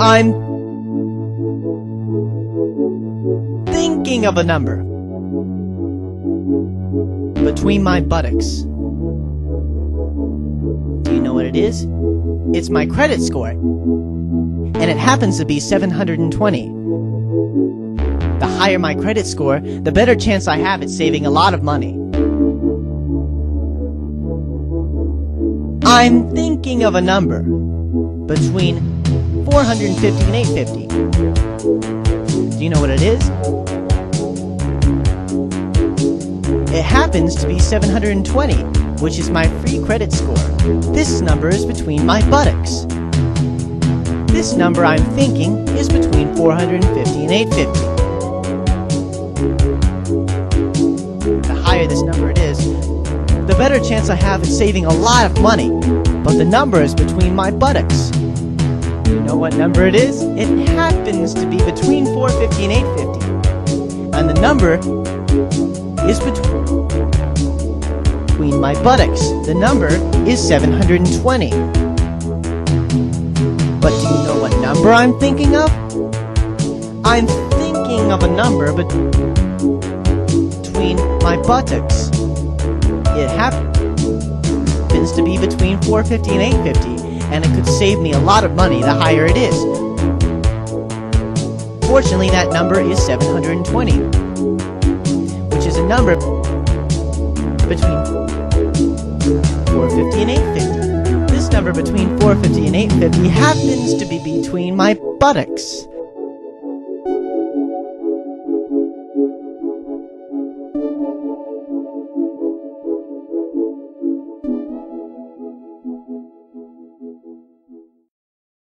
I'm thinking of a number between my buttocks. Do you know what it is? It's my credit score. And it happens to be 720. The higher my credit score, the better chance I have at saving a lot of money. I'm thinking of a number between 450 and 850. Do you know what it is? It happens to be 720, which is my free credit score. This number is between my buttocks. This number I'm thinking is between 450 and 850. The higher this number it is, the better chance I have at saving a lot of money. But the number is between my buttocks. You know what number it is? It happens to be between 450 and 850. And the number is between between my buttocks. The number is 720. But do you know what number I'm thinking of? I'm thinking of a number bet- between my buttocks. It happens to be between 450 and 850, and it could save me a lot of money the higher it is. Fortunately, that number is 720, which is a number between 450 and 850. This number between 450 and 850 happens to be between my buttocks.